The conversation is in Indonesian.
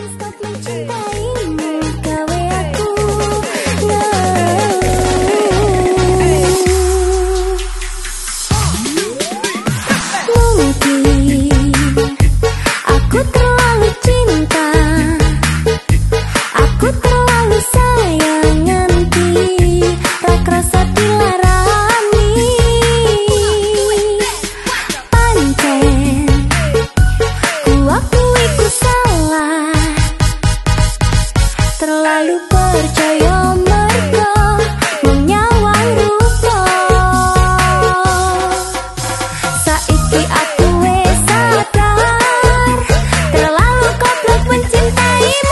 Aku terlalu terlalu percaya mereka menyawang rupa. Saiki aku sadar terlalu goblok mencintaimu